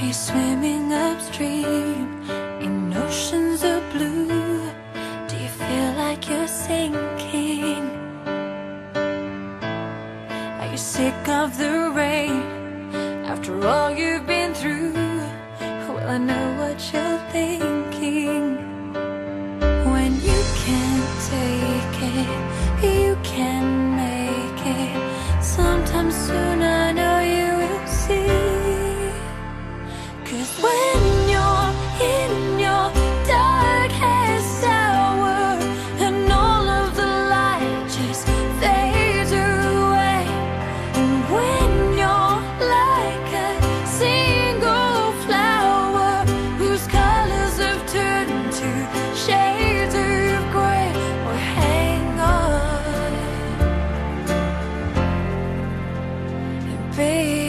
He's swimming upstream in oceans of blue. Do you feel like you're sinking? Are you sick of the rain after all you've been through? Well, I know what you'll think. Baby